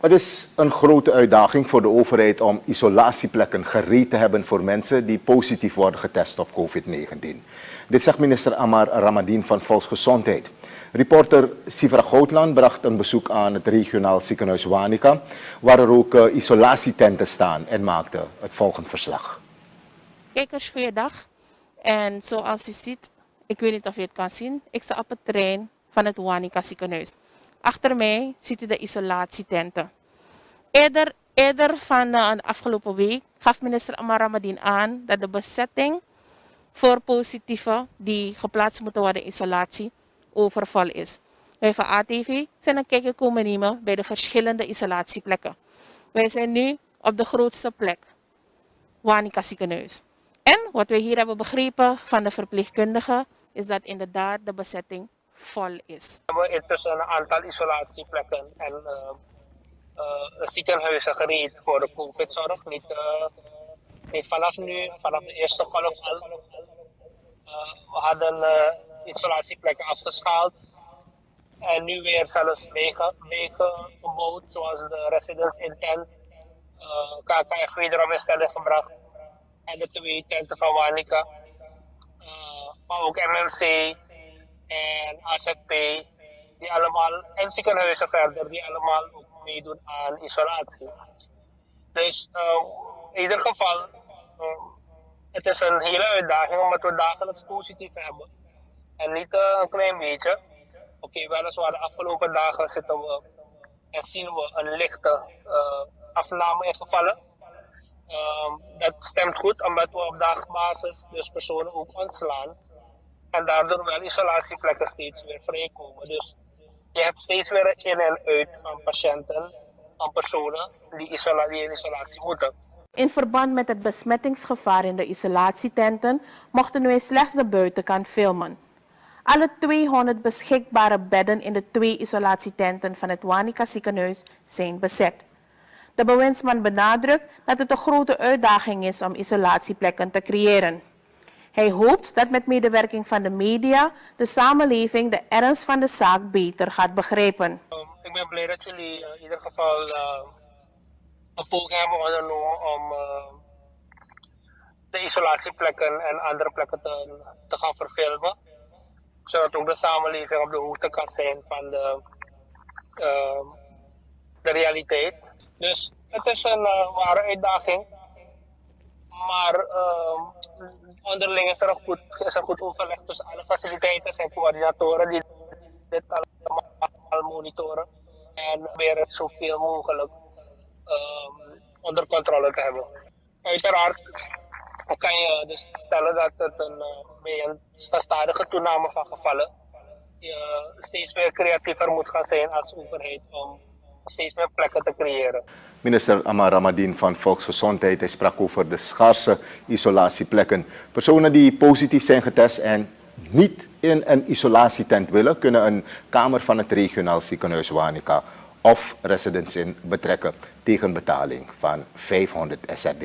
Het is een grote uitdaging voor de overheid om isolatieplekken gereed te hebben voor mensen die positief worden getest op COVID-19. Dit zegt minister Amar Ramadien van Volksgezondheid. Reporter Sivra Goudland bracht een bezoek aan het regionaal ziekenhuis Wanica, waar er ook uh, isolatietenten staan en maakte het volgende verslag. Kijkers, goeiedag. En zoals u ziet, ik weet niet of je het kan zien, ik sta op het terrein van het Wanica ziekenhuis. Achter mij ziet u de isolatietenten. Eerder, eerder van de afgelopen week gaf minister Amar Ramadien aan dat de bezetting voor positieven die geplaatst moeten worden in isolatie overval is. Wij van ATV zijn een kijkje komen nemen bij de verschillende isolatieplekken. Wij zijn nu op de grootste plek, Wanika ziekenhuis. En wat we hier hebben begrepen van de verpleegkundigen is dat inderdaad de bezetting vol is. We hebben intussen een aantal isolatieplekken en ziekenhuizen gereed voor de COVID-zorg. Niet, niet vanaf nu, vanaf de eerste golf we hadden isolatieplekken afgeschaald. En nu weer zelfs meegebouwd, zoals de residence intent. Uh, KKF wederom in stelling gebracht. En de twee tenten van Wanica. Uh, maar ook MMC en AZP. Die allemaal, en ziekenhuizen verder, die allemaal ook meedoen aan isolatie. Dus uh, in ieder geval, het is een hele uitdaging omdat we dagelijks positief hebben. En niet een klein beetje. Oké, okay, weliswaar de afgelopen dagen zitten we en zien we een lichte afname in gevallen. Um, dat stemt goed, omdat we op dagbasis dus personen ook ontslaan. En daardoor wel isolatieplekken steeds weer vrijkomen. Dus je hebt steeds weer in en uit van patiënten, van personen die, isola die in isolatie moeten. In verband met het besmettingsgevaar in de isolatietenten mochten wij slechts de buitenkant filmen. Alle 200 beschikbare bedden in de twee isolatietenten van het Wanica ziekenhuis zijn bezet. De bewindsman benadrukt dat het een grote uitdaging is om isolatieplekken te creëren. Hij hoopt dat met medewerking van de media de samenleving de ernst van de zaak beter gaat begrijpen. Um, ik ben blij dat jullie uh, in ieder geval uh, een poging hebben ondernomen om uh, de isolatieplekken en andere plekken te, gaan verfilmen zodat ook de samenleving op de hoogte kan zijn van de, uh, de realiteit. Dus het is een ware uitdaging. Maar uh, onderling is er, een goed, is er goed overleg tussen alle faciliteiten en coördinatoren die dit allemaal monitoren. En proberen zoveel mogelijk ehm, onder controle te hebben. Uiteraard kan je dus stellen dat het een, bij een gestadige toename van gevallen je steeds meer creatiever moet gaan zijn als overheid om steeds meer plekken te creëren. Minister Amar Ramadien van Volksgezondheid sprak over de schaarse isolatieplekken. Personen die positief zijn getest en niet in een isolatietent willen, kunnen een kamer van het regionaal ziekenhuis Wanica of residence in betrekken tegen betaling van 500 SRD.